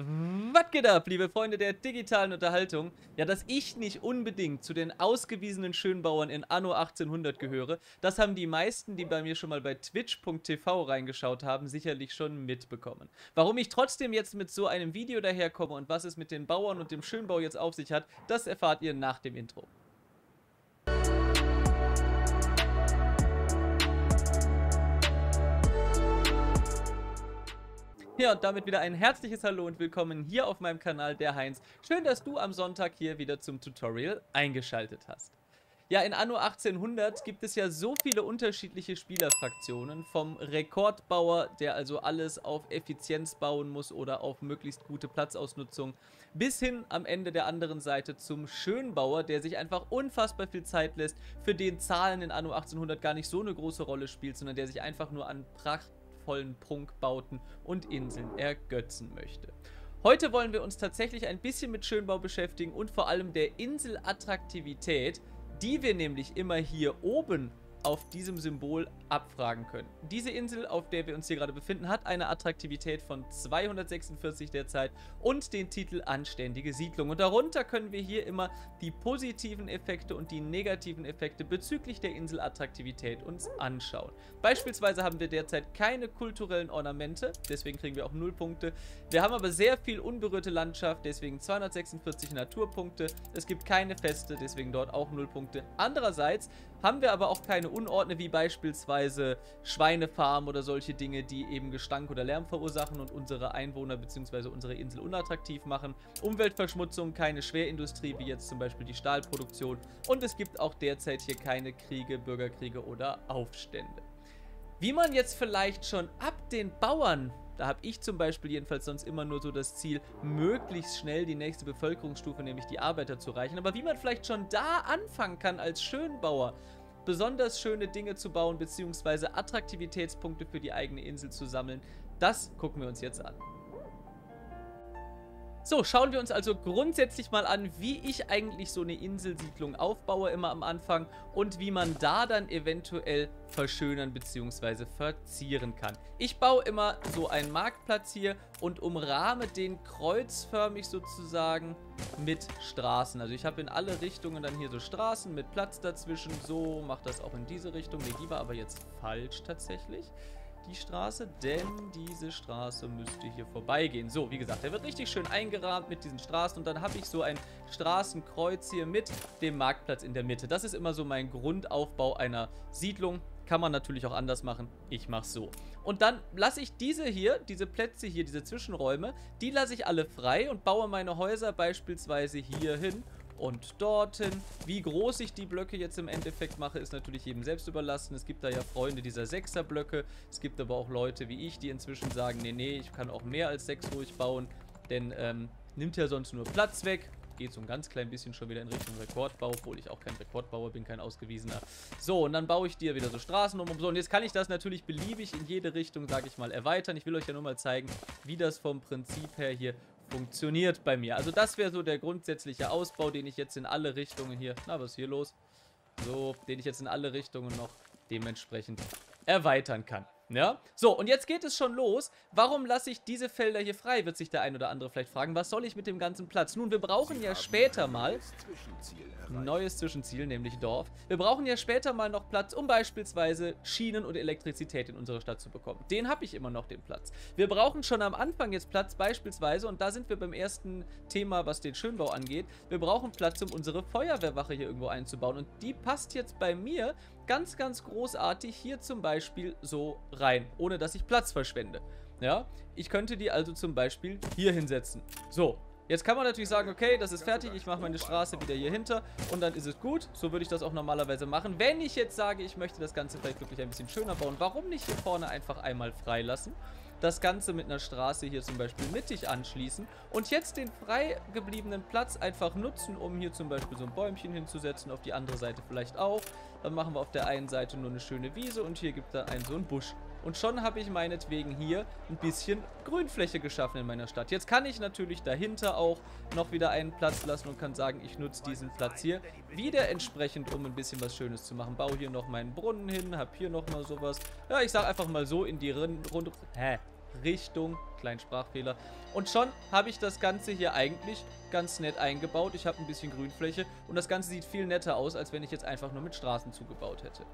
Was geht ab, liebe Freunde der digitalen Unterhaltung? Ja, dass ich nicht unbedingt zu den ausgewiesenen Schönbauern in Anno 1800 gehöre, das haben die meisten, die bei mir schon mal bei twitch.tv reingeschaut haben, sicherlich schon mitbekommen. Warum ich trotzdem jetzt mit so einem Video daherkomme und was es mit den Bauern und dem Schönbau jetzt auf sich hat, das erfahrt ihr nach dem Intro. Ja, und damit wieder ein herzliches Hallo und willkommen hier auf meinem Kanal, der Heinz. Schön, dass du am Sonntag hier wieder zum Tutorial eingeschaltet hast. Ja, in Anno 1800 gibt es ja so viele unterschiedliche Spielerfraktionen. Vom Rekordbauer, der also alles auf Effizienz bauen muss oder auf möglichst gute Platzausnutzung, bis hin am Ende der anderen Seite zum Schönbauer, der sich einfach unfassbar viel Zeit lässt, für den Zahlen in Anno 1800 gar nicht so eine große Rolle spielt, sondern der sich einfach nur an Pracht prachtvollen Prunkbauten und Inseln ergötzen möchte. Heute wollen wir uns tatsächlich ein bisschen mit Schönbau beschäftigen und vor allem der Inselattraktivität, die wir nämlich immer hier oben auf diesem Symbol abfragen können. Diese Insel, auf der wir uns hier gerade befinden, hat eine Attraktivität von 246 derzeit und den Titel Anständige Siedlung. Und darunter können wir hier immer die positiven Effekte und die negativen Effekte bezüglich der Inselattraktivität uns anschauen. Beispielsweise haben wir derzeit keine kulturellen Ornamente, deswegen kriegen wir auch 0 Punkte. Wir haben aber sehr viel unberührte Landschaft, deswegen 246 Naturpunkte. Es gibt keine Feste, deswegen dort auch 0 Punkte. Andererseits haben wir aber auch keine Unordne, wie beispielsweise Schweinefarm oder solche Dinge, die eben Gestank oder Lärm verursachen und unsere Einwohner bzw. unsere Insel unattraktiv machen. Umweltverschmutzung, keine Schwerindustrie, wie jetzt zum Beispiel die Stahlproduktion. Und es gibt auch derzeit hier keine Kriege, Bürgerkriege oder Aufstände. Wie man jetzt vielleicht schon ab den Bauern da habe ich zum Beispiel jedenfalls sonst immer nur so das Ziel, möglichst schnell die nächste Bevölkerungsstufe, nämlich die Arbeiter, zu erreichen. Aber wie man vielleicht schon da anfangen kann als Schönbauer, besonders schöne Dinge zu bauen, beziehungsweise Attraktivitätspunkte für die eigene Insel zu sammeln, das gucken wir uns jetzt an. So, schauen wir uns also grundsätzlich mal an, wie ich eigentlich so eine Inselsiedlung aufbaue immer am Anfang und wie man da dann eventuell verschönern bzw. verzieren kann. Ich baue immer so einen Marktplatz hier und umrahme den kreuzförmig sozusagen mit Straßen. Also ich habe in alle Richtungen dann hier so Straßen mit Platz dazwischen. So macht das auch in diese Richtung. Ne, die war aber jetzt falsch tatsächlich die Straße, denn diese Straße müsste hier vorbeigehen. So, wie gesagt, der wird richtig schön eingerahmt mit diesen Straßen und dann habe ich so ein Straßenkreuz hier mit dem Marktplatz in der Mitte. Das ist immer so mein Grundaufbau einer Siedlung. Kann man natürlich auch anders machen. Ich mache so. Und dann lasse ich diese hier, diese Plätze hier, diese Zwischenräume, die lasse ich alle frei und baue meine Häuser beispielsweise hier hin und dorthin. Wie groß ich die Blöcke jetzt im Endeffekt mache, ist natürlich jedem selbst überlassen. Es gibt da ja Freunde dieser 6er Blöcke. Es gibt aber auch Leute wie ich, die inzwischen sagen, nee, nee, ich kann auch mehr als 6 ruhig bauen. Denn ähm, nimmt ja sonst nur Platz weg. Geht so ein ganz klein bisschen schon wieder in Richtung Rekordbau, obwohl ich auch kein Rekordbauer bin, kein ausgewiesener. So, und dann baue ich dir wieder so Straßen um und so. Und jetzt kann ich das natürlich beliebig in jede Richtung, sage ich mal, erweitern. Ich will euch ja nur mal zeigen, wie das vom Prinzip her hier funktioniert bei mir. Also das wäre so der grundsätzliche Ausbau, den ich jetzt in alle Richtungen hier... Na, was ist hier los? So, den ich jetzt in alle Richtungen noch dementsprechend erweitern kann. Ja, so, und jetzt geht es schon los. Warum lasse ich diese Felder hier frei, wird sich der ein oder andere vielleicht fragen. Was soll ich mit dem ganzen Platz? Nun, wir brauchen ja später mal ein neues Zwischenziel, nämlich Dorf. Wir brauchen ja später mal noch Platz, um beispielsweise Schienen und Elektrizität in unsere Stadt zu bekommen. Den habe ich immer noch, den Platz. Wir brauchen schon am Anfang jetzt Platz beispielsweise, und da sind wir beim ersten Thema, was den Schönbau angeht. Wir brauchen Platz, um unsere Feuerwehrwache hier irgendwo einzubauen. Und die passt jetzt bei mir ganz, ganz großartig hier zum Beispiel so rein, ohne dass ich Platz verschwende. Ja, ich könnte die also zum Beispiel hier hinsetzen. So, Jetzt kann man natürlich sagen, okay, das ist fertig, ich mache meine Straße wieder hier hinter und dann ist es gut. So würde ich das auch normalerweise machen. Wenn ich jetzt sage, ich möchte das Ganze vielleicht wirklich ein bisschen schöner bauen, warum nicht hier vorne einfach einmal freilassen? Das Ganze mit einer Straße hier zum Beispiel mittig anschließen und jetzt den frei gebliebenen Platz einfach nutzen, um hier zum Beispiel so ein Bäumchen hinzusetzen, auf die andere Seite vielleicht auch. Dann machen wir auf der einen Seite nur eine schöne Wiese und hier gibt es einen so einen Busch. Und schon habe ich meinetwegen hier ein bisschen Grünfläche geschaffen in meiner Stadt. Jetzt kann ich natürlich dahinter auch noch wieder einen Platz lassen und kann sagen, ich nutze diesen Platz hier wieder entsprechend, um ein bisschen was Schönes zu machen. Baue hier noch meinen Brunnen hin, habe hier nochmal sowas. Ja, ich sage einfach mal so in die Rund Hä? Richtung kleinen Sprachfehler. Und schon habe ich das Ganze hier eigentlich ganz nett eingebaut. Ich habe ein bisschen Grünfläche und das Ganze sieht viel netter aus, als wenn ich jetzt einfach nur mit Straßen zugebaut hätte.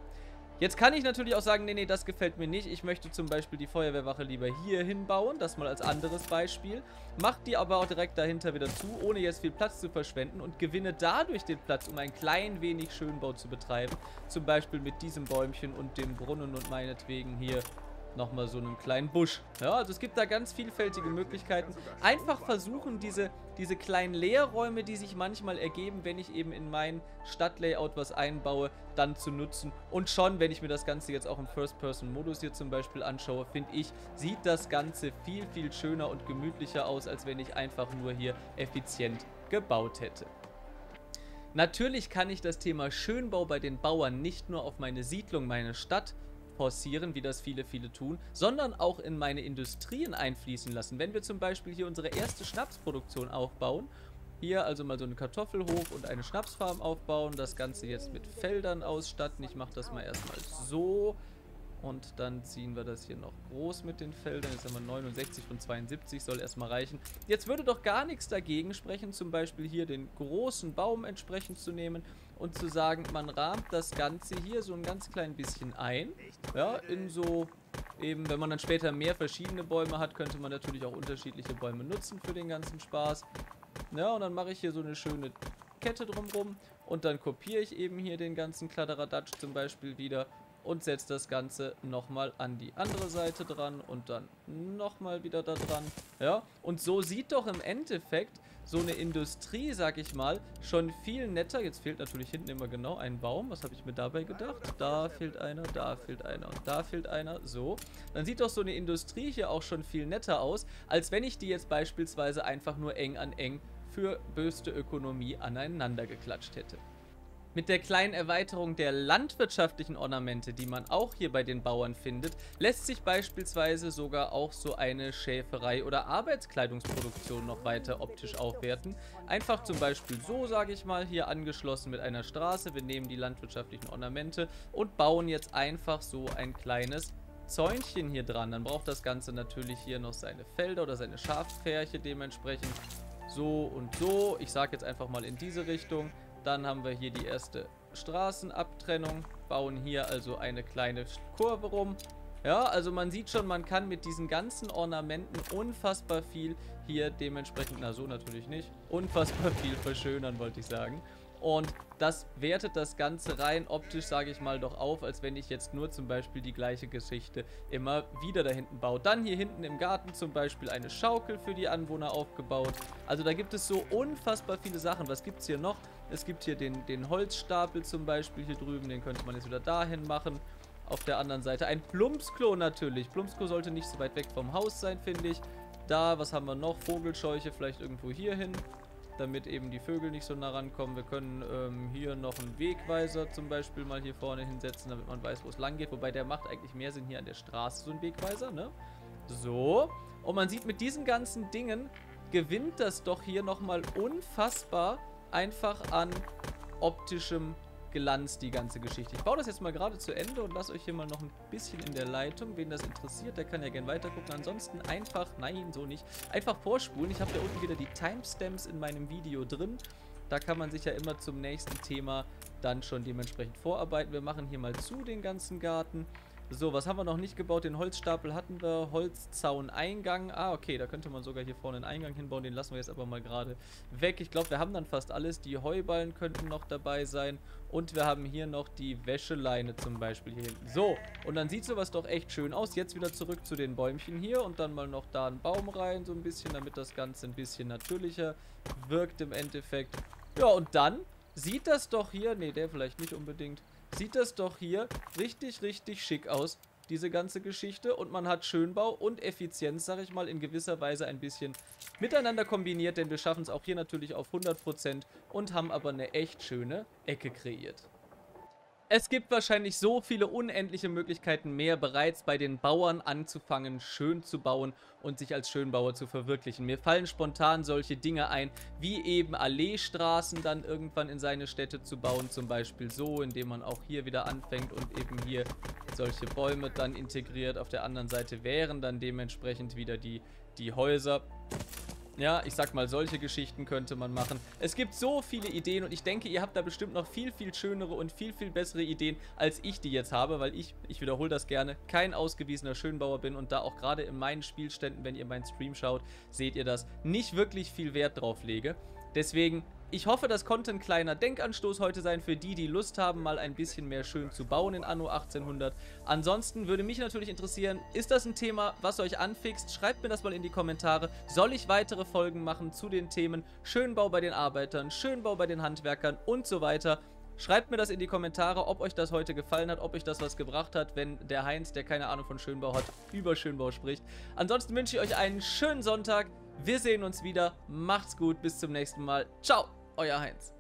Jetzt kann ich natürlich auch sagen, nee, nee, das gefällt mir nicht. Ich möchte zum Beispiel die Feuerwehrwache lieber hier hinbauen. Das mal als anderes Beispiel. Macht die aber auch direkt dahinter wieder zu, ohne jetzt viel Platz zu verschwenden. Und gewinne dadurch den Platz, um ein klein wenig Schönbau zu betreiben. Zum Beispiel mit diesem Bäumchen und dem Brunnen und meinetwegen hier nochmal so einen kleinen Busch. Ja, also es gibt da ganz vielfältige Möglichkeiten. Einfach versuchen, diese, diese kleinen Leerräume, die sich manchmal ergeben, wenn ich eben in mein Stadtlayout was einbaue, dann zu nutzen. Und schon, wenn ich mir das Ganze jetzt auch im First-Person-Modus hier zum Beispiel anschaue, finde ich, sieht das Ganze viel, viel schöner und gemütlicher aus, als wenn ich einfach nur hier effizient gebaut hätte. Natürlich kann ich das Thema Schönbau bei den Bauern nicht nur auf meine Siedlung, meine Stadt forcieren, wie das viele, viele tun, sondern auch in meine Industrien einfließen lassen. Wenn wir zum Beispiel hier unsere erste Schnapsproduktion aufbauen, hier also mal so einen Kartoffelhof und eine Schnapsfarm aufbauen, das Ganze jetzt mit Feldern ausstatten. Ich mache das mal erstmal so. Und dann ziehen wir das hier noch groß mit den Feldern. Jetzt haben wir 69 von 72, soll erstmal reichen. Jetzt würde doch gar nichts dagegen sprechen, zum Beispiel hier den großen Baum entsprechend zu nehmen und zu sagen, man rahmt das Ganze hier so ein ganz klein bisschen ein. Ja, in so eben, wenn man dann später mehr verschiedene Bäume hat, könnte man natürlich auch unterschiedliche Bäume nutzen für den ganzen Spaß. Ja, und dann mache ich hier so eine schöne Kette drumrum und dann kopiere ich eben hier den ganzen Kladderadatsch zum Beispiel wieder und setze das Ganze nochmal an die andere Seite dran und dann nochmal wieder da dran. Ja, und so sieht doch im Endeffekt so eine Industrie, sag ich mal, schon viel netter. Jetzt fehlt natürlich hinten immer genau ein Baum. Was habe ich mir dabei gedacht? Da fehlt einer, da fehlt einer und da fehlt einer. So. Dann sieht doch so eine Industrie hier auch schon viel netter aus, als wenn ich die jetzt beispielsweise einfach nur eng an eng für böste Ökonomie aneinander geklatscht hätte. Mit der kleinen Erweiterung der landwirtschaftlichen Ornamente, die man auch hier bei den Bauern findet, lässt sich beispielsweise sogar auch so eine Schäferei oder Arbeitskleidungsproduktion noch weiter optisch aufwerten. Einfach zum Beispiel so, sage ich mal, hier angeschlossen mit einer Straße. Wir nehmen die landwirtschaftlichen Ornamente und bauen jetzt einfach so ein kleines Zäunchen hier dran. Dann braucht das Ganze natürlich hier noch seine Felder oder seine Schafpfärche dementsprechend. So und so. Ich sage jetzt einfach mal in diese Richtung. Dann haben wir hier die erste Straßenabtrennung, bauen hier also eine kleine Kurve rum. Ja, also man sieht schon, man kann mit diesen ganzen Ornamenten unfassbar viel hier dementsprechend, na so natürlich nicht, unfassbar viel verschönern, wollte ich sagen. Und das wertet das Ganze rein optisch, sage ich mal, doch auf, als wenn ich jetzt nur zum Beispiel die gleiche Geschichte immer wieder da hinten baue. Dann hier hinten im Garten zum Beispiel eine Schaukel für die Anwohner aufgebaut. Also da gibt es so unfassbar viele Sachen. Was gibt es hier noch? Es gibt hier den, den Holzstapel zum Beispiel hier drüben. Den könnte man jetzt wieder dahin machen. Auf der anderen Seite ein Plumpsklo natürlich. Plumpsklo sollte nicht so weit weg vom Haus sein, finde ich. Da, was haben wir noch? Vogelscheuche vielleicht irgendwo hier hin damit eben die Vögel nicht so nah rankommen. Wir können ähm, hier noch einen Wegweiser zum Beispiel mal hier vorne hinsetzen, damit man weiß, wo es lang geht. Wobei der macht eigentlich mehr Sinn hier an der Straße, so ein Wegweiser, ne? So. Und man sieht, mit diesen ganzen Dingen gewinnt das doch hier nochmal unfassbar einfach an optischem Glanz, die ganze Geschichte. Ich baue das jetzt mal gerade zu Ende und lasse euch hier mal noch ein bisschen in der Leitung. Wen das interessiert, der kann ja gerne weitergucken. Ansonsten einfach, nein, so nicht, einfach vorspulen. Ich habe da unten wieder die Timestamps in meinem Video drin. Da kann man sich ja immer zum nächsten Thema dann schon dementsprechend vorarbeiten. Wir machen hier mal zu den ganzen Garten. So, was haben wir noch nicht gebaut? Den Holzstapel hatten wir. Holzzaun-Eingang. Ah, okay, da könnte man sogar hier vorne einen Eingang hinbauen. Den lassen wir jetzt aber mal gerade weg. Ich glaube, wir haben dann fast alles. Die Heuballen könnten noch dabei sein. Und wir haben hier noch die Wäscheleine zum Beispiel hier hinten. So, und dann sieht sowas doch echt schön aus. Jetzt wieder zurück zu den Bäumchen hier. Und dann mal noch da einen Baum rein, so ein bisschen, damit das Ganze ein bisschen natürlicher wirkt im Endeffekt. Ja, und dann sieht das doch hier... Ne, der vielleicht nicht unbedingt sieht das doch hier richtig, richtig schick aus, diese ganze Geschichte. Und man hat Schönbau und Effizienz, sag ich mal, in gewisser Weise ein bisschen miteinander kombiniert, denn wir schaffen es auch hier natürlich auf 100% und haben aber eine echt schöne Ecke kreiert. Es gibt wahrscheinlich so viele unendliche Möglichkeiten mehr, bereits bei den Bauern anzufangen, schön zu bauen und sich als Schönbauer zu verwirklichen. Mir fallen spontan solche Dinge ein, wie eben Alleestraßen dann irgendwann in seine Städte zu bauen, zum Beispiel so, indem man auch hier wieder anfängt und eben hier solche Bäume dann integriert. Auf der anderen Seite wären dann dementsprechend wieder die die Häuser. Ja, ich sag mal, solche Geschichten könnte man machen. Es gibt so viele Ideen und ich denke, ihr habt da bestimmt noch viel, viel schönere und viel, viel bessere Ideen, als ich die jetzt habe, weil ich, ich wiederhole das gerne, kein ausgewiesener Schönbauer bin und da auch gerade in meinen Spielständen, wenn ihr meinen Stream schaut, seht ihr das, nicht wirklich viel Wert drauf lege. Deswegen ich hoffe, das konnte ein kleiner Denkanstoß heute sein für die, die Lust haben, mal ein bisschen mehr schön zu bauen in Anno 1800. Ansonsten würde mich natürlich interessieren, ist das ein Thema, was euch anfixt? Schreibt mir das mal in die Kommentare. Soll ich weitere Folgen machen zu den Themen Schönbau bei den Arbeitern, Schönbau bei den Handwerkern und so weiter? Schreibt mir das in die Kommentare, ob euch das heute gefallen hat, ob euch das was gebracht hat, wenn der Heinz, der keine Ahnung von Schönbau hat, über Schönbau spricht. Ansonsten wünsche ich euch einen schönen Sonntag. Wir sehen uns wieder. Macht's gut. Bis zum nächsten Mal. Ciao euer Heinz.